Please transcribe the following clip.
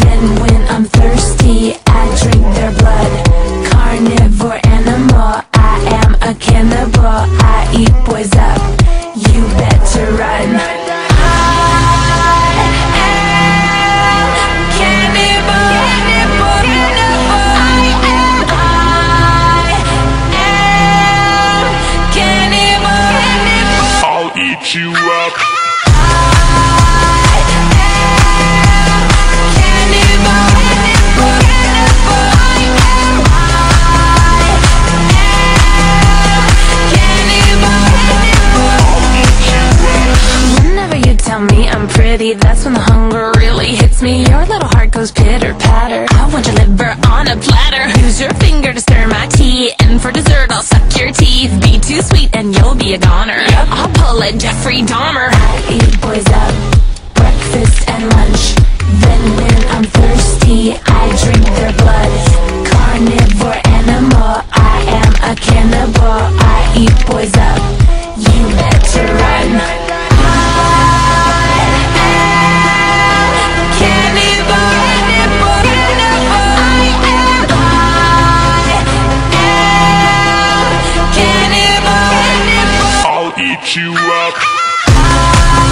Then when I'm thirsty, I drink their blood. Carnivore animal, I am a cannibal. I eat boys up, you better run. You up. City, that's when the hunger really hits me. Your little heart goes pitter patter. I want your liver on a platter. Use your finger to stir my tea, and for dessert I'll suck your teeth. Be too sweet and you'll be a goner. yep. I'll pull a Jeffrey Dahmer. I you up.